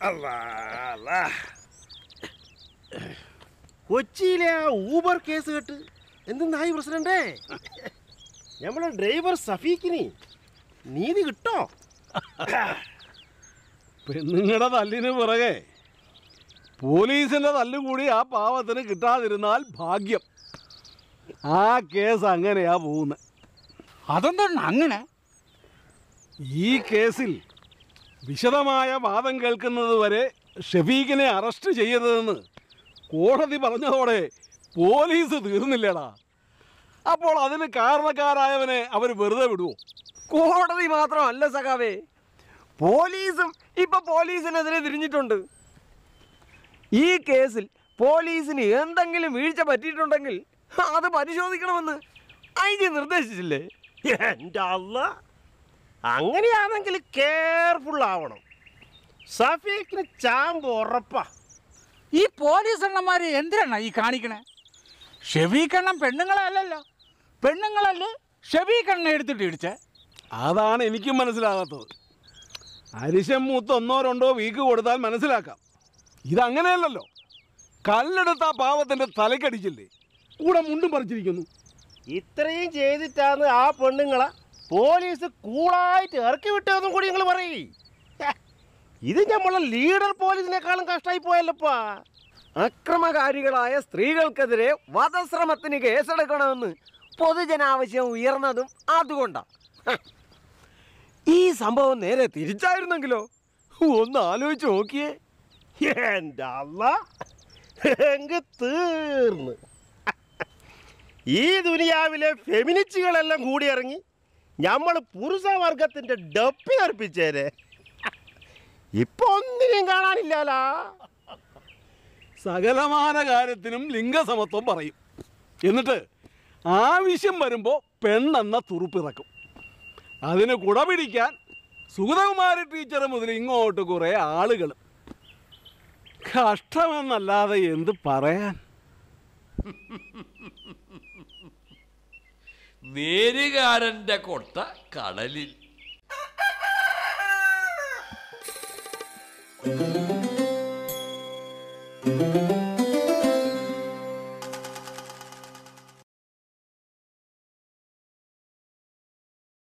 അല്ലാ. കൊച്ചിയിലെ ആ Uber case കേട്ട് എന്തെന്നായി പ്രസിഡന്റേ നമ്മളെ ഡ്രൈവർ സഫീഖിന് നീതി കിട്ടോ പെണ്ണുങ്ങളുടെ തല്ലിന് പിറകെ പോലീസിന്റെ തല്ലുകൂടി ആ പാവത്തിന് കിട്ടാതിരുന്നാൽ ഭാഗ്യം. ആ കേസ് അങ്ങനെയാ പോകുന്നത് അതെന്താണ് അങ്ങനെ? ഈ കേസിൽ വിശദമായ വാദം കേൾക്കുന്നത് വരെ ഷഫീഖിനെ അറസ്റ്റ് ചെയ്യരുതെന്ന് കോടതി പറഞ്ഞതോടെ പോലീസ് തീർന്നില്ലടാ. അപ്പോൾ അതിന് കാരണക്കാരായവനെ അവർ വെറുതെ വിടുവോ? കോടതി മാത്രമല്ല സഖാവേ. പോലീസും ഇപ്പൊ പോലീസിനെതിരെ തിരിഞ്ഞിട്ടുണ്ട്. ഈ കേസിൽ പോലീസിന് എന്തെങ്കിലും വീഴ്ച പറ്റിയിട്ടുണ്ടെങ്കിൽ അത് പരിശോധിക്കണമെന്ന് ഐ ജി നിർദ്ദേശിച്ചില്ലേ? എന്റെ അല്ല. അങ്ങനെയാണെങ്കിൽ കെയർഫുൾ ആവണം. സഫീഖിന് ചാമ്പ് ഉറപ്പാ. ഈ പോലീസ് എണ്ണന്മാർ എന്തിനാണ് ഈ കാണിക്കണേ? ഷെബീഖണ്ണം പെണ്ണുങ്ങളെ അല്ലല്ലോ. പെണ്ണുങ്ങളല്ലേ ഷെഫീക്കെണ്ണ എടുത്തിട്ട് ഇടിച്ചേ? അതാണ് എനിക്കും മനസ്സിലാകാത്തത്. അരിശം മൂത്ത് ഒന്നോ രണ്ടോ വീക്ക് കൊടുത്താൽ മനസ്സിലാക്കാം. ഇതങ്ങനെയല്ലല്ലോ. കല്ലെടുത്ത ആ പാവത്തിന്റെ തലക്കടിച്ചില്ലേ? കൂടെ മുണ്ടും പറിച്ചിരിക്കുന്നു. ഇത്രയും ചെയ്തിട്ടാണ് ആ പെണ്ണുങ്ങളെ പോലീസ് കൂളായിട്ട് ഇറക്കി വിട്ടതെന്നും കൂടി നിങ്ങൾ പറയേ. ഇത് നമ്മളെ ലീഡർ പോലീസിനേക്കാളും കഷ്ടമായി പോയല്ലപ്പാ അക്രമകാരികളായ സ്ത്രീകൾക്കെതിരെ വധശ്രമത്തിന് കേസെടുക്കണമെന്ന് പൊതുജനാവശ്യം ഉയർന്നതും അതുകൊണ്ടാണ് ഈ സംഭവം നേരെ തിരിച്ചായിരുന്നെങ്കിലോ? ഒന്ന് ആലോചിച്ച് നോക്കിയേ. എന്റെ അല്ല. എങ്ക് തീർന്ന്. ഈ ദുനിയാവിലെ ഫെമിനിസ്റ്റുകളെല്ലാം കൂടി ഇറങ്ങി നമ്മൾ പുരുഷവർഗത്തിന്റെ ഡപ്പി അർപ്പിച്ചേരെ. ഇപ്പൊ ഒന്നിനെയും കാണാനില്ലാലാ സകലമാന കാര്യത്തിനും ലിംഗസമത്വം പറയും. എന്നിട്ട് ആവശ്യം വരുമ്പോൾ പെണ്ണെന്ന തുറുപ്പിറക്കും. അതിന് കുട പിടിക്കാൻ സുഗതകുമാരി ടീച്ചർ മുതൽ ഇങ്ങോട്ട് കുറേ ആളുകൾ. കഷ്ടമെന്നല്ലാതെ എന്ത് പറയാൻ? നേരുകാരന്റെ കൊട്ട കടലിൽ.